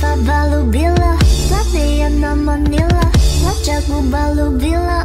Pabalubila, Latvija no Manila, balu bilang.